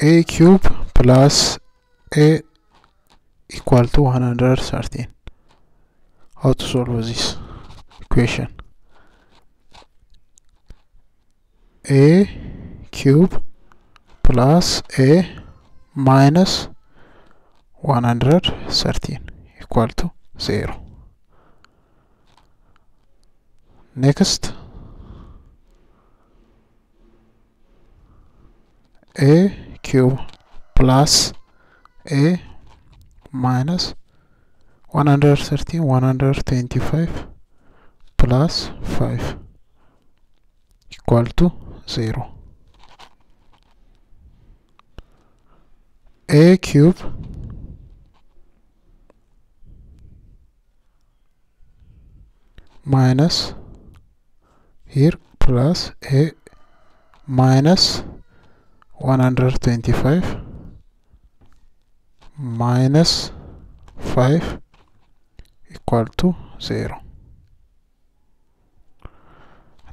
a cube plus a equal to 113 how to solve this equation? A cube plus a minus 113 equal to 0 next a cube plus a minus 113 125 plus 5 equal to 0 a cube minus here plus a minus 125 minus 5 equal to 0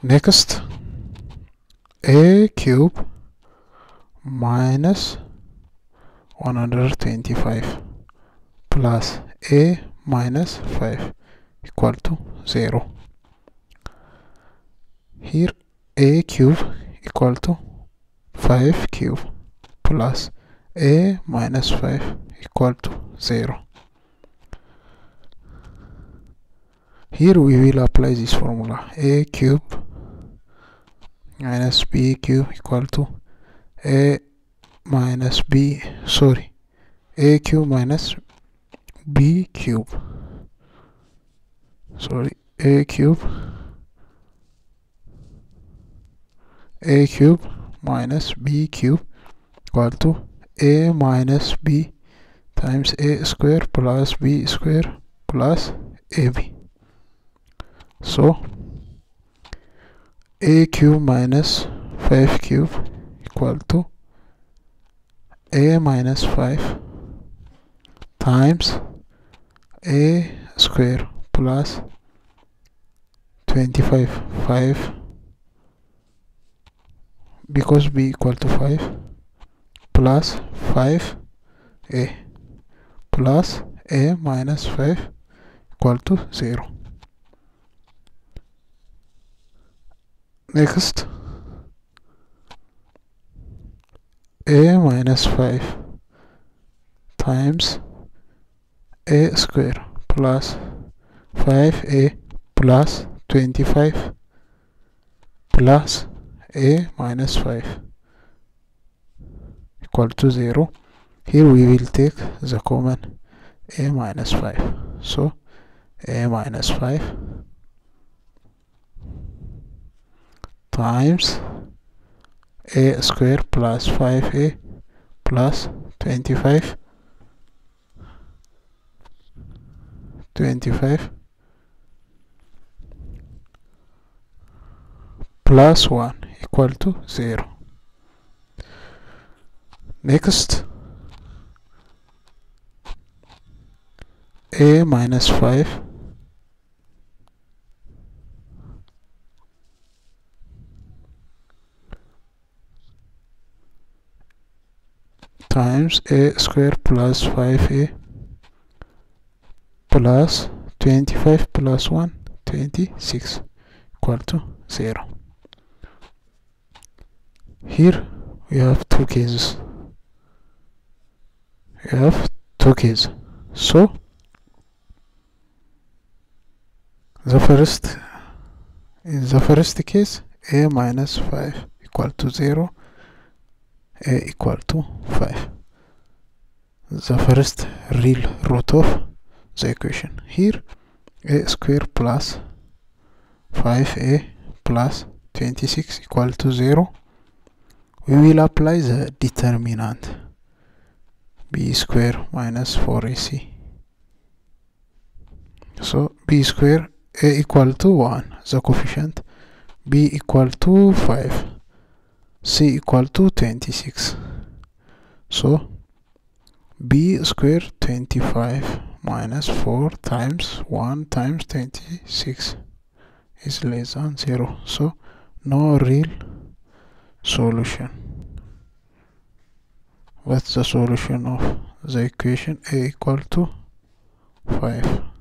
next a cube minus 125 plus a minus 5 equal to 0 here a cube equal to 5 cube plus a minus 5 equal to 0 here we will apply this formula. A cube minus b cube equal to a minus b sorry a cube minus b cube sorry a cube a cube minus b cube equal to a minus b times a square plus b square plus ab so a cube minus 5 cube equal to a minus 5 times a square plus 25 5 because b equal to 5 plus 5 a plus a minus 5 equal to 0 next a minus 5 times a square plus 5a plus 25 plus a minus 5 equal to 0 here we will take the common a minus 5 so a minus 5 times a square plus 5a plus 25 25 plus 1 equal to 0 next. A minus 5 times a square plus 5a plus 25 plus 1 26 equal to 0 here we have two cases. We have two cases. So the first in the first case a minus 5 equal to 0 a equal to 5 the first real root of the equation. Here a square plus 5a plus 26 equal to 0 we will apply the determinant. B square minus 4ac so b square a equal to 1 the coefficient. B equal to 5 c equal to 26 so b square 25 minus 4 times 1 times 26 is less than 0 so no real solution. What's the solution of the equation a equal to 5